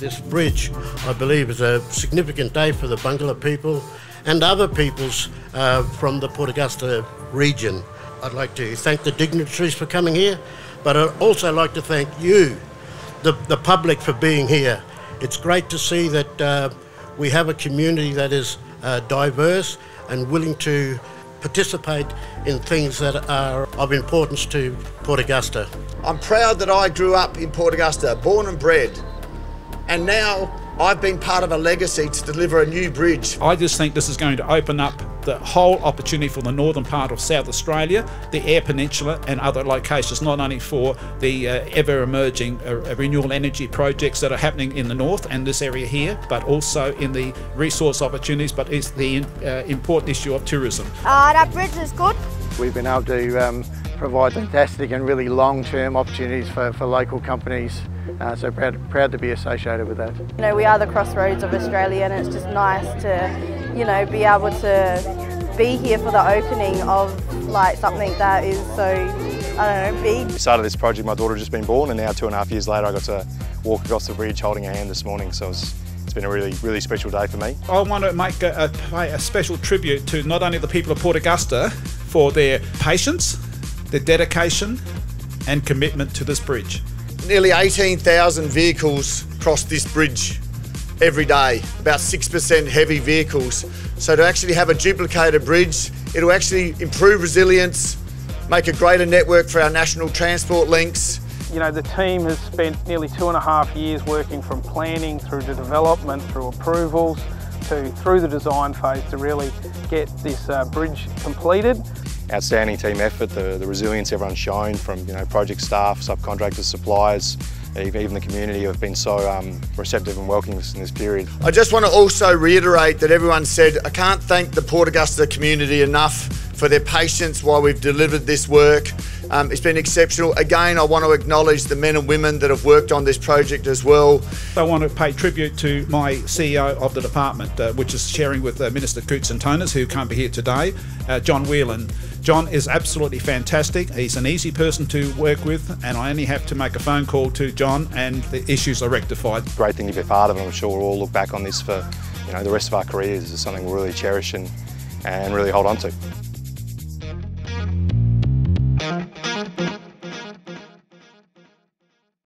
This bridge, I believe, is a significant day for the Bungala people and other peoples uh, from the Port Augusta region. I'd like to thank the dignitaries for coming here, but I'd also like to thank you, the, the public, for being here. It's great to see that uh, we have a community that is uh, diverse and willing to participate in things that are of importance to Port Augusta. I'm proud that I grew up in Port Augusta, born and bred, and now I've been part of a legacy to deliver a new bridge. I just think this is going to open up the whole opportunity for the northern part of South Australia, the Eyre Peninsula, and other locations, not only for the uh, ever emerging uh, renewable energy projects that are happening in the north and this area here, but also in the resource opportunities, but it's the uh, important issue of tourism. Uh, that bridge is good. We've been able to um, provide fantastic and really long-term opportunities for, for local companies. Uh, so proud, proud to be associated with that. You know, we are the crossroads of Australia and it's just nice to, you know, be able to be here for the opening of like something that is so, I don't know, big. We started this project, my daughter had just been born and now two and a half years later I got to walk across the bridge holding her hand this morning. So it was, it's been a really, really special day for me. I want to make a, a, a special tribute to not only the people of Port Augusta for their patience, their dedication and commitment to this bridge. Nearly 18,000 vehicles cross this bridge every day, about 6% heavy vehicles. So to actually have a duplicated bridge, it'll actually improve resilience, make a greater network for our national transport links. You know, the team has spent nearly two and a half years working from planning through to development, through approvals, to through the design phase to really get this uh, bridge completed outstanding team effort, the, the resilience everyone's shown from you know project staff, subcontractors, suppliers, even the community have been so um, receptive and welcoming in this period. I just want to also reiterate that everyone said I can't thank the Port Augusta community enough for their patience while we've delivered this work. Um, it's been exceptional. Again, I want to acknowledge the men and women that have worked on this project as well. I want to pay tribute to my CEO of the department, uh, which is sharing with uh, Minister Koutsantonis, who can't be here today, uh, John Whelan. John is absolutely fantastic. He's an easy person to work with, and I only have to make a phone call to John, and the issues are rectified. Great thing to be part of, and I'm sure we'll all look back on this for you know the rest of our careers as something we'll really cherish and, and really hold on to.